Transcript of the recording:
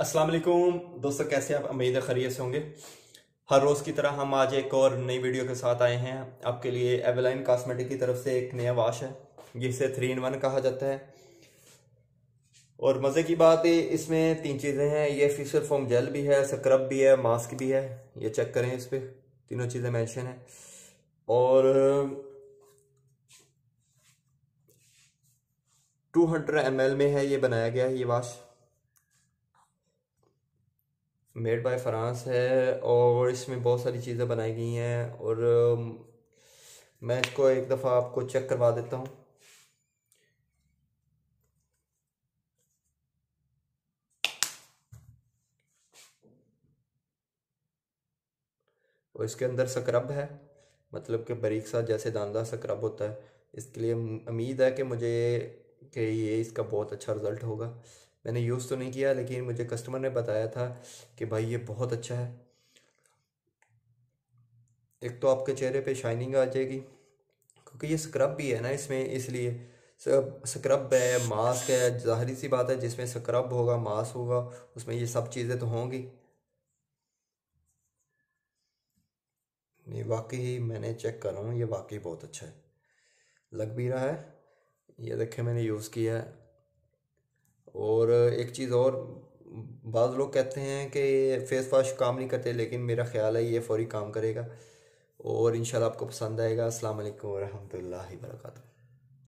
अस्सलाम वालेकुम। दोस्तों, कैसे आप? उम्मीद है खरीय से होंगे। हर रोज़ की तरह हम आज एक और नई वीडियो के साथ आए हैं। आपके लिए एवेलाइन कॉस्मेटिक की तरफ़ से एक नया वाश है, जिसे थ्री इन वन कहा जाता है। और मज़े की बात है, इसमें तीन चीज़ें हैं। ये फेशियल फोम जेल भी है स्क्रब भी है मास्क भी है। ये चेक करें इस पर तीनों चीज़ें मैंशन है। और टू हंड्रेड एम में है ये बनाया गया है ये वाश मेड बाय फ्रांस है और इसमें बहुत सारी चीज़ें बनाई गई हैं और मैं इसको एक दफ़ा आपको चेक करवा देता हूँ। और इसके अंदर स्क्रब है मतलब कि बारीक सा जैसे दानदार स्क्रब होता है। इसके लिए उम्मीद है कि मुझे, कि ये इसका बहुत अच्छा रिज़ल्ट होगा। मैंने यूज़ तो नहीं किया, लेकिन मुझे कस्टमर ने बताया था कि भाई ये बहुत अच्छा है। एक तो आपके चेहरे पे शाइनिंग आ जाएगी, क्योंकि ये स्क्रब भी है ना इसमें, इसलिए। स्क्रब है मास्क है, ज़ाहरी सी बात है, जिसमें स्क्रब होगा मास्क होगा, उसमें ये सब चीज़ें तो होंगी। नहीं, वाकई मैंने चेक कर रहा हूँ ये वाकई बहुत अच्छा है। लग भी रहा है, ये देखे मैंने यूज़ किया है। और एक चीज़ और, बाज़ लोग कहते हैं कि फ़ेस वाश काम नहीं करते, लेकिन मेरा ख्याल है ये फ़ौरी काम करेगा। और इन आपको पसंद आएगा। असल वरहमल वर्का